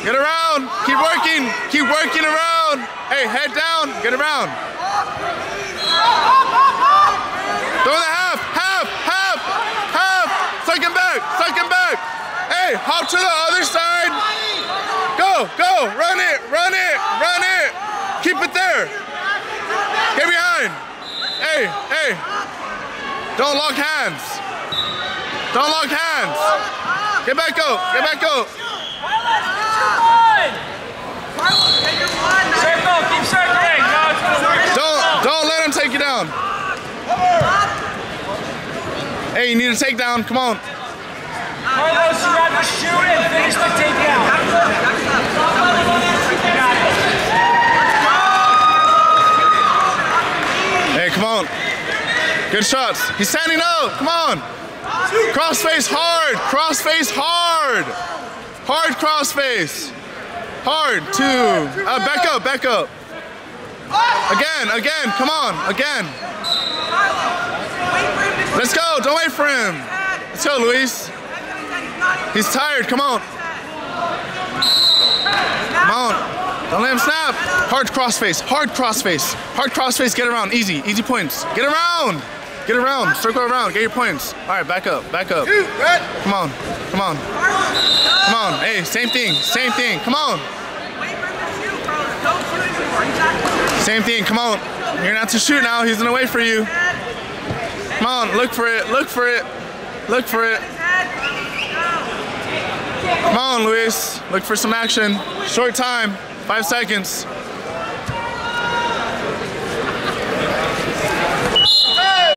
Get around. Keep working. Keep working around. Hey, head down. Get around. Throw the half. Half. Half. Half. Suck him back. Suck him back. Hey, hop to the other side. Go. Go. Run it. Run it. Run it. Keep it there. Get behind. Hey. Hey. Don't lock hands. Don't lock hands. Get back up. Get back up. Hey, you need a takedown. Come on. Carlos, you got to shoot and finish the takedown. Hey, come on. Good shots. He's standing up. Come on. Cross face hard. Cross face hard. Hard cross face. Hard. Two. Uh, back up. Back up. Again. Again. Come on. Again. Let's go. Don't wait for him. Let's go, Luis. He's tired. Come on. Come on. Don't let him snap. Hard crossface. Hard crossface. Hard crossface. Get around. Easy. Easy points. Get around. Get around. Circle around. Get your points. All right. Back up. Back up. Come on. Come on. Come on. Hey, same thing. Same thing. Come on. Same thing. Come on. You're not to shoot now. He's gonna wait for you. Come on. Look for it. Look for it. Look for it. Come on, Luis. Look for some action. Short time. Five seconds.